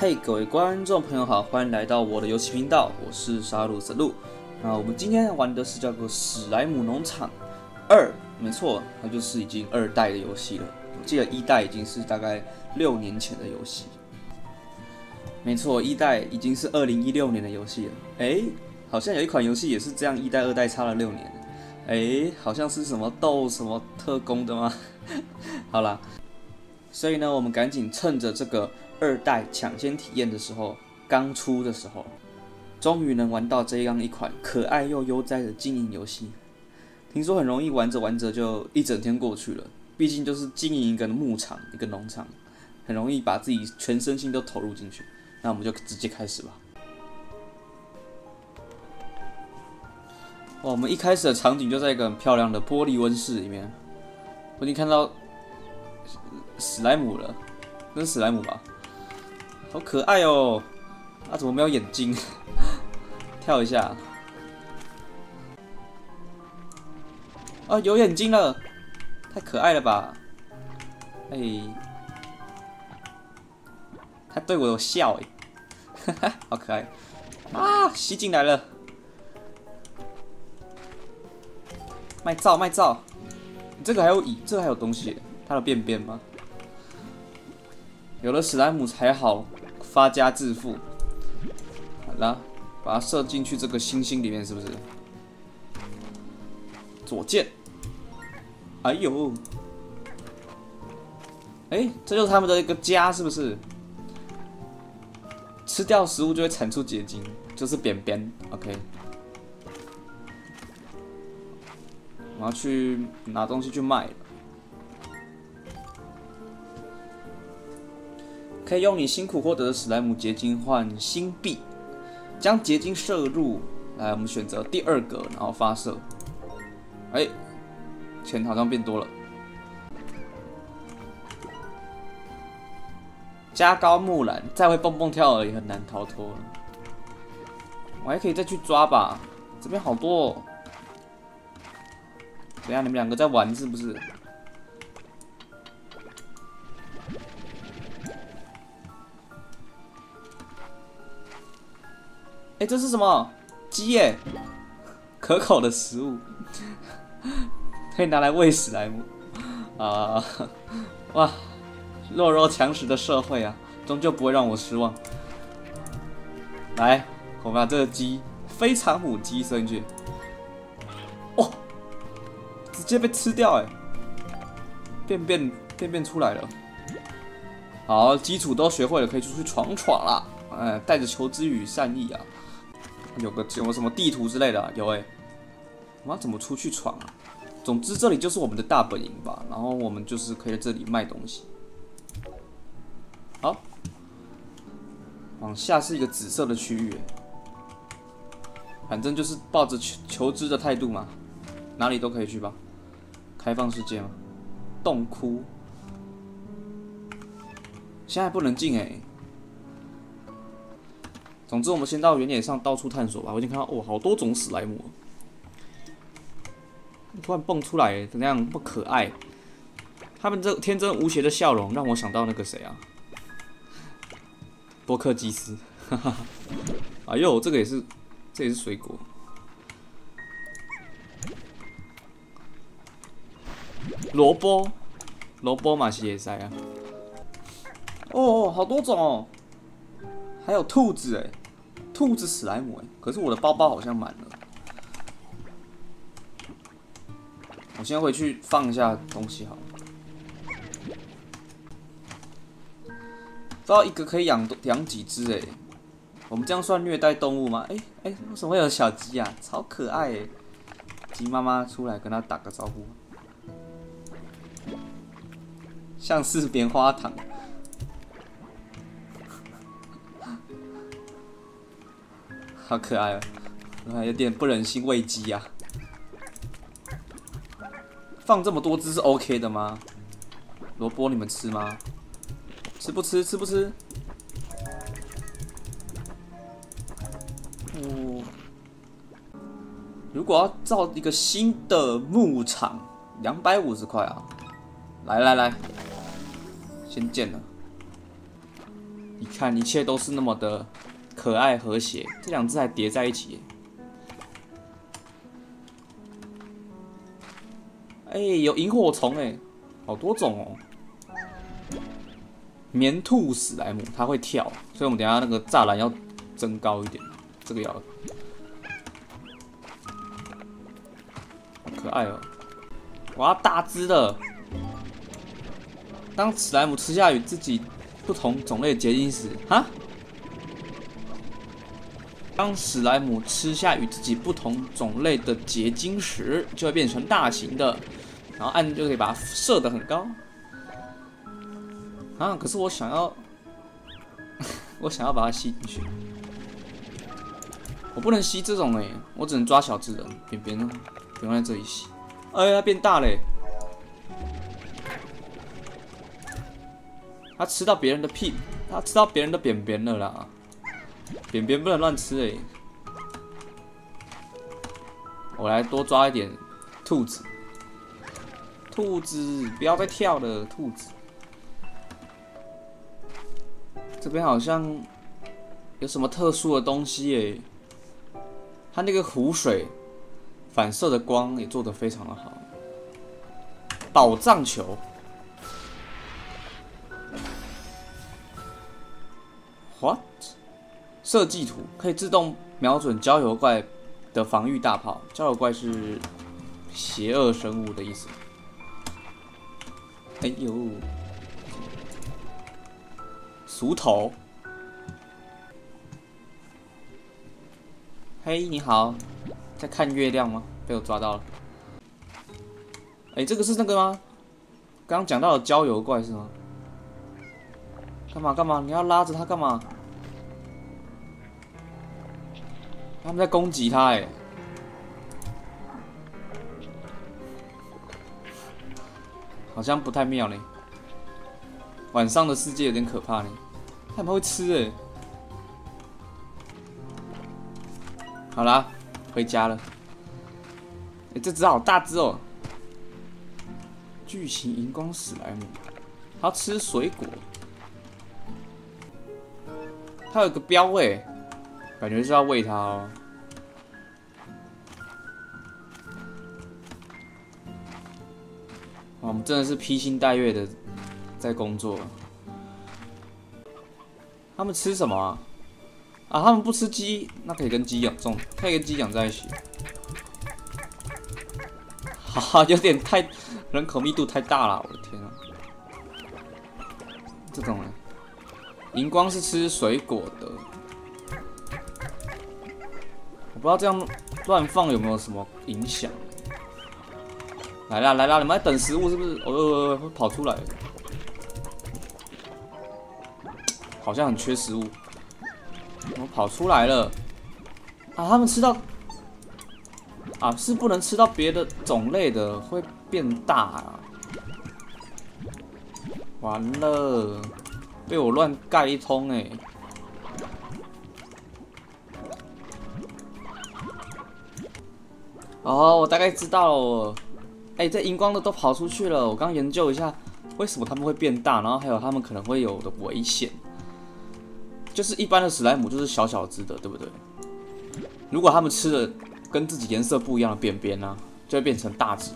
嘿，各位观众朋友好，欢迎来到我的游戏频道，我是沙鲁斯路。那我们今天玩的是叫做《史莱姆农场二》，没错，它就是已经二代的游戏了。我记得一代已经是大概六年前的游戏。没错，一代已经是二零一六年的游戏了。哎，好像有一款游戏也是这样，一代二代差了六年。哎，好像是什么斗什么特工的吗？好啦，所以呢，我们赶紧趁着这个。二代抢先体验的时候，刚出的时候，终于能玩到这样一款可爱又悠哉的经营游戏。听说很容易玩着玩着就一整天过去了，毕竟就是经营一个牧场、一个农场，很容易把自己全身心都投入进去。那我们就直接开始吧。哇，我们一开始的场景就在一个很漂亮的玻璃温室里面，我已经看到史莱姆了，那是史莱姆吧？好可爱哦！啊，怎么没有眼睛？跳一下。啊，有眼睛了！太可爱了吧！哎，他对我有笑哎，哈哈，好可爱！啊，吸进来了！卖照卖皂，这个还有椅，这个还有东西，它的便便吗？有了史莱姆才好。发家致富，好了，把它射进去这个星星里面，是不是？左键，哎呦，哎，这就是他们的一个家，是不是？吃掉食物就会产出结晶，就是扁扁。OK，我要去拿东西去卖了。可以用你辛苦获得的史莱姆结晶换新币，将结晶射入。来，我们选择第二个，然后发射。哎，钱好像变多了。加高木兰，再会蹦蹦跳而已，很难逃脱。我还可以再去抓吧，这边好多。哦。等下你们两个在玩是不是？哎，这是什么鸡耶？可口的食物，可以拿来喂史莱姆啊！哇，弱肉强食的社会啊，终究不会让我失望。来，我把这个鸡非常母鸡塞进去。哦，直接被吃掉哎！便便便便出来了。好，基础都学会了，可以出去闯闯了。哎，带着求知与善意啊！有个有什么地图之类的？有哎，我要怎么出去闯啊？总之这里就是我们的大本营吧。然后我们就是可以在这里卖东西。好，往下是一个紫色的区域。反正就是抱着求求知的态度嘛，哪里都可以去吧。开放世界吗？洞窟，现在不能进哎。总之，我们先到原野上到处探索吧。我已经看到哦，好多种史莱姆，突然蹦出来，怎样不可爱？他们这天真无邪的笑容让我想到那个谁啊，波克基斯。哈哈，哎呦，这个也是，这也是水果。萝卜，萝卜嘛是野菜啊。哦，好多种哦。还有兔子哎，兔子史莱姆哎，可是我的包包好像满了。我先回去放一下东西好了。不知道一个可以养养几只哎？我们这样算虐待动物吗？哎哎，为什么会有小鸡啊？超可爱哎！鸡妈妈出来跟它打个招呼，像是棉花糖。好可爱啊！有点不忍心喂鸡呀。放这么多只是 OK 的吗？萝卜你们吃吗？吃不吃？吃不吃？哦。如果要造一个新的牧场，两百五十块啊！来来来，先建了。你看，一切都是那么的可爱和谐，这两只还叠在一起。哎，有萤火虫哎，好多种哦。棉兔史莱姆，它会跳，所以我们等下那个栅栏要增高一点，这个要。可爱哦！我要大只的。当史莱姆吃下与自己不同种类结晶时，哈？当史莱姆吃下与自己不同种类的结晶时，就会变成大型的，然后按就可以把它射得很高。啊！可是我想要，我想要把它吸进去，我不能吸这种哎，我只能抓小只的，扁扁的，别在这里吸。哎呀，变大嘞！他吃到别人的屁，他吃到别人的便便了啦！扁扁不能乱吃哎！我来多抓一点兔子，兔子不要再跳了，兔子。这边好像有什么特殊的东西诶，它那个湖水反射的光也做得非常的好。宝藏球，What？设计图可以自动瞄准郊游怪的防御大炮。郊游怪是邪恶生物的意思。哎呦！熟头，嘿，你好，在看月亮吗？被我抓到了。哎，这个是那个吗？刚刚讲到的郊游怪是吗？干嘛干嘛？你要拉着他干嘛？他们在攻击他哎，好像不太妙嘞。晚上的世界有点可怕呢。他们会吃哎！好啦，回家了。哎，这只好大只哦！巨型荧光史莱姆，它吃水果。它有个标哎，感觉是要喂它哦。我们真的是披星戴月的在工作。他们吃什么啊？啊，他们不吃鸡，那可以跟鸡养种，可以跟鸡养在一起。哈哈，有点太人口密度太大了，我的天啊！这种人，荧光是吃水果的，不知道这样乱放有没有什么影响。来啦来啦，你们在等食物是不是？哦，跑出来。好像很缺食物，我跑出来了啊！他们吃到啊，是不能吃到别的种类的，会变大啊！完了，被我乱盖一通哎！哦，我大概知道了，哎，这荧光的都跑出去了。我刚研究一下，为什么他们会变大，然后还有他们可能会有的危险。就是一般的史莱姆就是小小只的，对不对？如果他们吃的跟自己颜色不一样的便便呢，就会变成大只。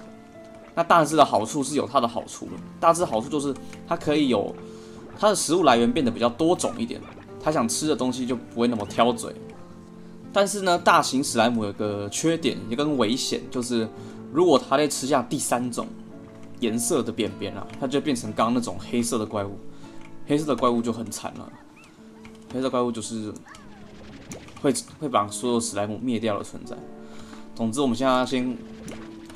那大只的好处是有它的好处了，大只好处就是它可以有它的食物来源变得比较多种一点，它想吃的东西就不会那么挑嘴。但是呢，大型史莱姆有个缺点，也跟危险，就是如果它在吃下第三种颜色的便便啊，它就变成刚刚那种黑色的怪物，黑色的怪物就很惨了。黑色怪物就是会会把所有史莱姆灭掉的存在。总之，我们现在要先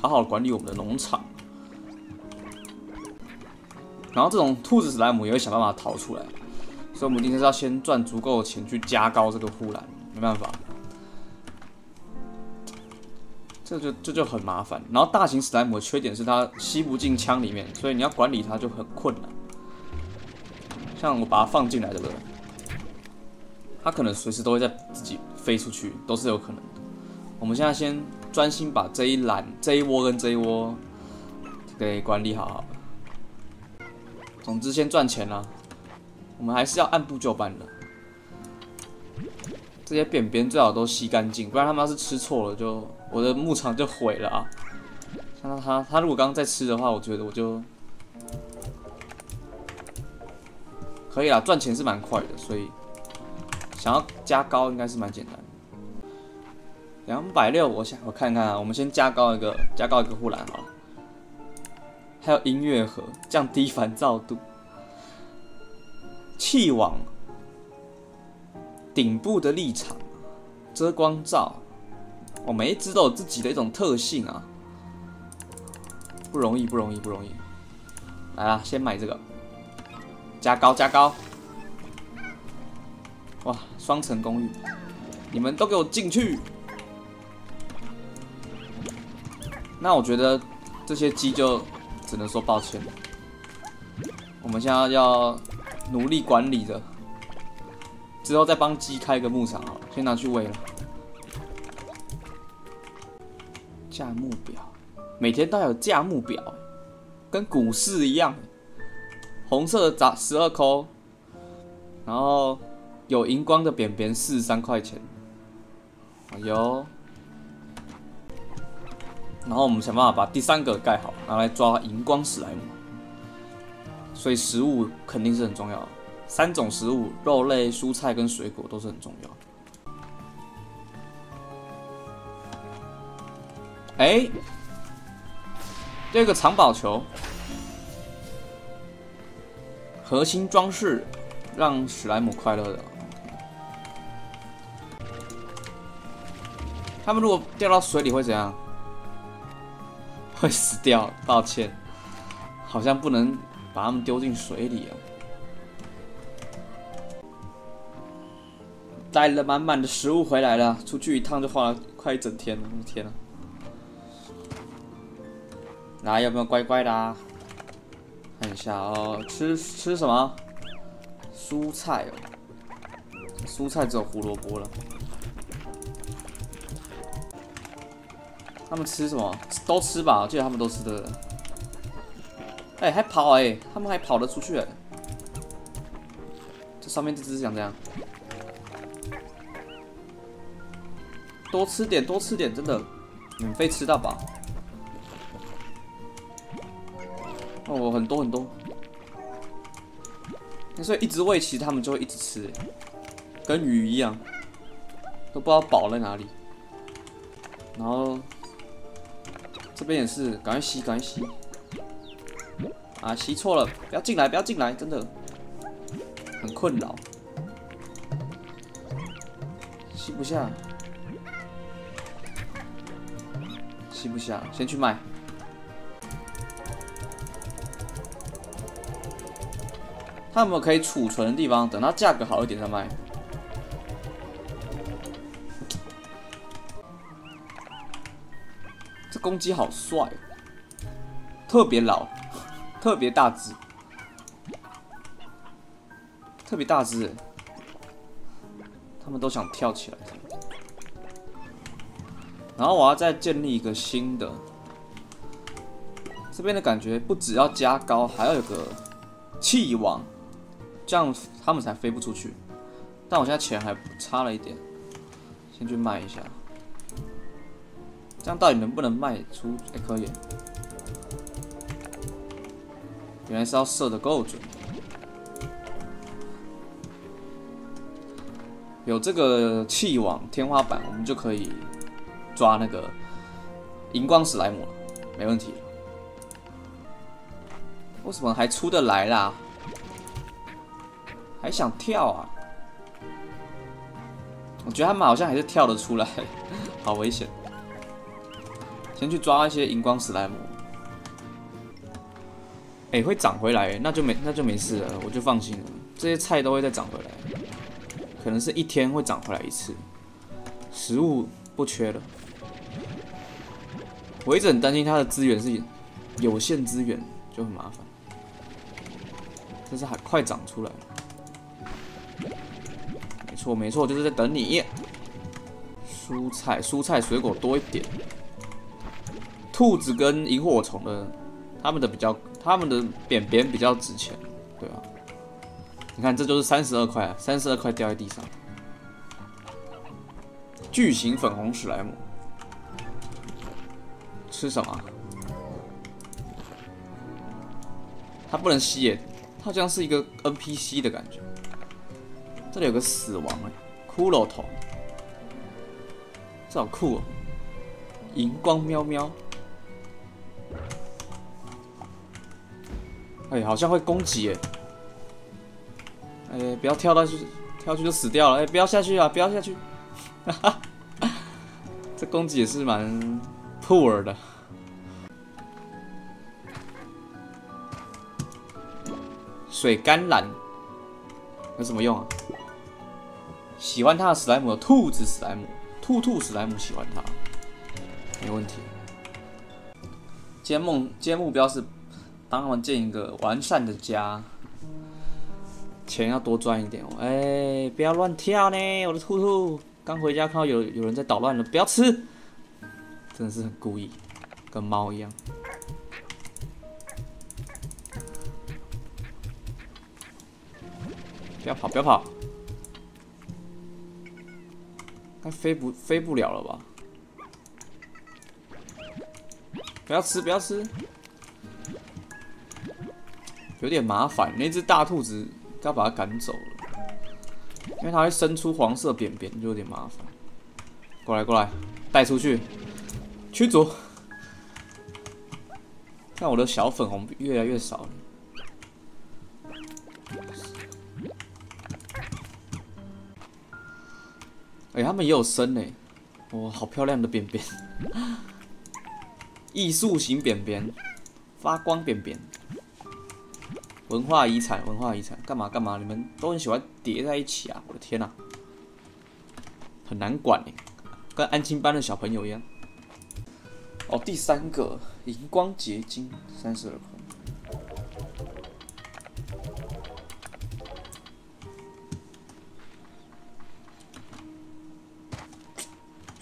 好好管理我们的农场。然后，这种兔子史莱姆也会想办法逃出来，所以我们今天是要先赚足够的钱去加高这个护栏。没办法，这就这就很麻烦。然后，大型史莱姆的缺点是它吸不进枪里面，所以你要管理它就很困难。像我把它放进来的。它可能随时都会在自己飞出去，都是有可能的。我们现在先专心把这一栏、这一窝跟这一窝给管理好。总之，先赚钱啦。我们还是要按部就班的。这些扁扁最好都吸干净，不然他们要是吃错了，就我的牧场就毁了啊！看到他，他如果刚刚在吃的话，我觉得我就可以啦，赚钱是蛮快的，所以想要加高应该是蛮简单的。两百六，我想我看看啊，我们先加高一个，加高一个护栏好了。还有音乐盒，降低烦躁度，气网。顶部的立场，遮光罩，哦，每一只都有自己的一种特性啊，不容易，不容易，不容易。来啊，先买这个，加高，加高。哇，双层公寓，你们都给我进去。那我觉得这些鸡就只能说抱歉。我们现在要努力管理着。之后再帮鸡开个牧场好了，先拿去喂了。价目表，每天都有价目表，跟股市一样。红色的砸十二扣，然后有荧光的扁扁四十三块钱。哎呦，然后我们想办法把第三个盖好，拿来抓荧光史莱姆。所以食物肯定是很重要的。三种食物：肉类、蔬菜跟水果都是很重要的。哎，这个藏宝球，核心装饰，让史莱姆快乐的。他们如果掉到水里会怎样？会死掉。抱歉，好像不能把他们丢进水里啊。带了满满的食物回来了，出去一趟就花了快一整天了，我的天呐！来，有没有乖乖的啊？看一下哦，吃吃什么？蔬菜哦，蔬菜只有胡萝卜了。他们吃什么？都吃吧，我记得他们都吃的。哎，还跑哎，他们还跑得出去哎。这上面这只是想这样。多吃点，多吃点，真的，免费吃到饱。哦，很多很多。所以一直喂，其实他们就会一直吃，跟鱼一样，都不知道饱在哪里。然后这边也是，赶快吸，赶快吸。啊，吸错了，不要进来，不要进来，真的很困扰，吸不下。吸不下，先去卖。他有没有可以储存的地方？等它价格好一点再卖。这公鸡好帅，特别老，特别大只，特别大只。他们都想跳起来。然后我要再建立一个新的，这边的感觉不只要加高，还要有个气网，这样他们才飞不出去。但我现在钱还差了一点，先去卖一下。这样到底能不能卖出？还可以。原来是要射的够准，有这个气网天花板，我们就可以。抓那个荧光史莱姆了，没问题。为什么还出得来啦？还想跳啊？我觉得他们好像还是跳得出来，好危险。先去抓一些荧光史莱姆。哎，会长回来，那就没那就没事了，我就放心了。这些菜都会再长回来，可能是一天会长回来一次，食物不缺了。我一直很担心它的资源是有限资源，就很麻烦。但是还快长出来了，错没错，就是在等你。蔬菜蔬菜水果多一点。兔子跟萤火虫的，它们的比较，它们的扁扁比较值钱，对啊。你看，这就是三十二块啊，三十二块掉在地上。巨型粉红史莱姆，吃什么？它不能吸耶，它好像是一个 NPC 的感觉。这里有个死亡哎，骷髅头，这好酷哦！荧光喵喵，哎，好像会攻击哎，哎，不要跳到去，跳去就死掉了，哎，不要下去啊，不要下去，哈哈，这攻击也是蛮 poor 的。水甘蓝有什么用啊？喜欢他的史莱姆，兔子史莱姆，兔兔史莱姆喜欢他，没问题。今天梦，今天目标是帮他们建一个完善的家，钱要多赚一点哦。哎，不要乱跳呢，我的兔兔。刚回家看到有有人在捣乱了，不要吃，真的是很故意，跟猫一样。不要跑，不要跑！它飞不飞不了了吧？不要吃，不要吃！有点麻烦，那只大兔子要把它赶走了，因为它会生出黄色扁扁，就有点麻烦。过来，过来，带出去，驱逐！看我的小粉红越来越少了。哎，他们也有生呢，哇，好漂亮的便便，艺术型便便，发光便便，文化遗产，文化遗产，干嘛干嘛？你们都很喜欢叠在一起啊！我的天哪，很难管呢，跟安亲班的小朋友一样。哦，第三个荧光结晶，三十二块。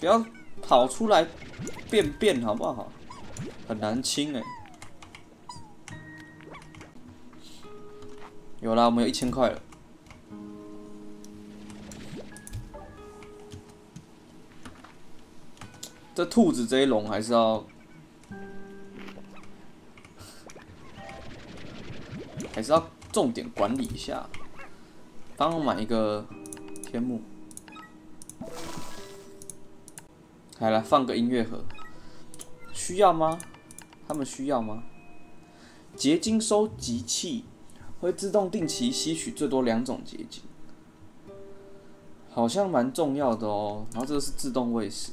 不要跑出来便便好不好？很难清哎。有啦，我们有一千块了。这兔子这一笼还是要，还是要重点管理一下。帮我买一个天幕。来来放个音乐盒，需要吗？他们需要吗？结晶收集器会自动定期吸取最多两种结晶，好像蛮重要的哦。然后这个是自动喂食，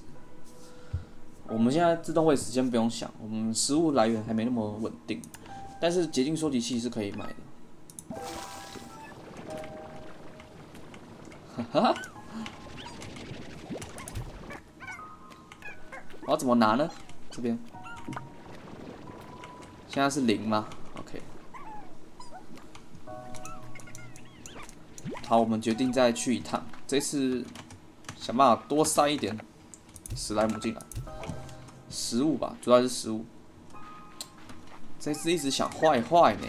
我们现在自动喂食先不用想，我们食物来源还没那么稳定，但是结晶收集器是可以买的。哈哈。我要怎么拿呢？这边，现在是零吗？OK。好，我们决定再去一趟。这次想办法多塞一点史莱姆进来，食物吧，主要是食物。这次一直想坏坏呢。